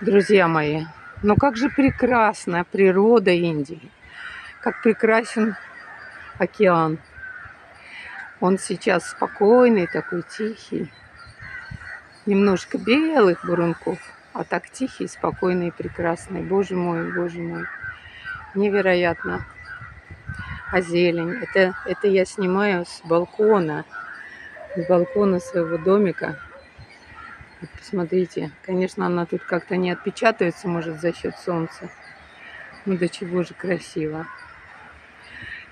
Друзья мои, ну как же прекрасна природа Индии, как прекрасен океан. Он сейчас спокойный, такой тихий, немножко белых бурунков, а так тихий, спокойный, прекрасный. Боже мой, боже мой, невероятно. А зелень, это, это я снимаю с балкона, с балкона своего домика. Вот посмотрите, конечно, она тут как-то не отпечатывается, может, за счет солнца. Ну, до чего же красиво.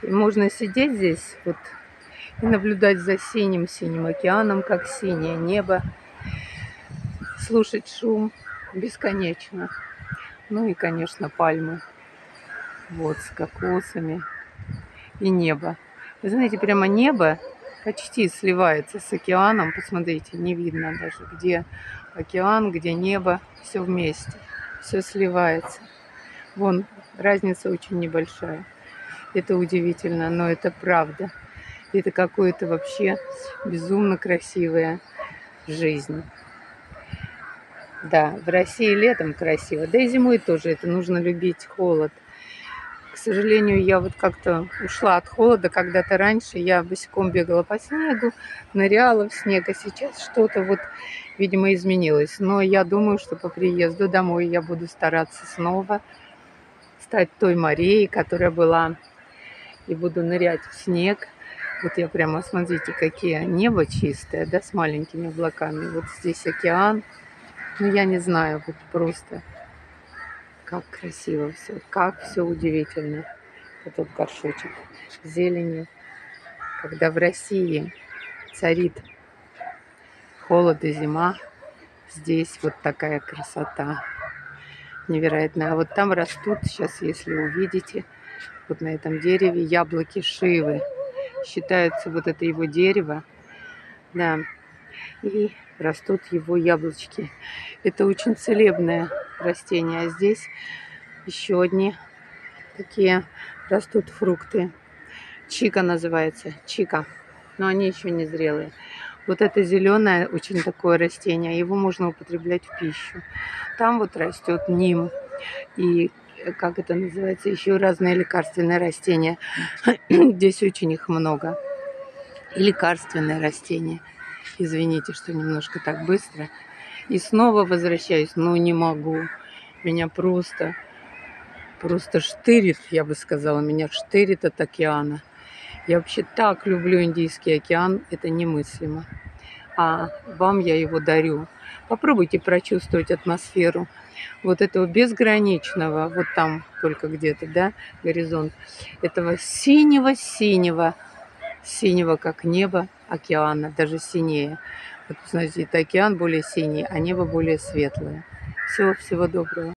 И можно сидеть здесь вот и наблюдать за синим-синим океаном, как синее небо, слушать шум бесконечно. Ну и, конечно, пальмы. Вот, с кокосами. И небо. Вы знаете, прямо небо почти сливается с океаном. Посмотрите, не видно даже, где океан, где небо. Все вместе. Все сливается. Вон, разница очень небольшая. Это удивительно, но это правда. Это какое-то вообще безумно красивая жизнь. Да, в России летом красиво, да и зимой тоже это нужно любить холод – к сожалению, я вот как-то ушла от холода. Когда-то раньше я босиком бегала по снегу, ныряла в снег, а сейчас что-то вот, видимо, изменилось. Но я думаю, что по приезду домой я буду стараться снова стать той Марией, которая была, и буду нырять в снег. Вот я прямо, смотрите, какие небо чистое, да, с маленькими облаками. Вот здесь океан. Ну, я не знаю, вот просто как красиво все, как все удивительно. Этот горшочек зеленью. Когда в России царит холод и зима, здесь вот такая красота невероятная. А вот там растут, сейчас если увидите, вот на этом дереве яблоки шивы. Считается вот это его дерево. Да. И растут его яблочки. Это очень целебное растение. А здесь еще одни такие растут фрукты. Чика называется. Чика. Но они еще не зрелые. Вот это зеленое очень такое растение. Его можно употреблять в пищу. Там вот растет ним. И как это называется, еще разные лекарственные растения. Здесь очень их много. И лекарственные растения. Извините, что немножко так быстро. И снова возвращаюсь, но не могу. Меня просто, просто штырит, я бы сказала. Меня штырит от океана. Я вообще так люблю Индийский океан, это немыслимо. А вам я его дарю. Попробуйте прочувствовать атмосферу вот этого безграничного, вот там только где-то, да, горизонт, этого синего-синего, синего как небо океана, даже синее. Вот, это океан более синий, а небо более светлое. Всего, всего доброго.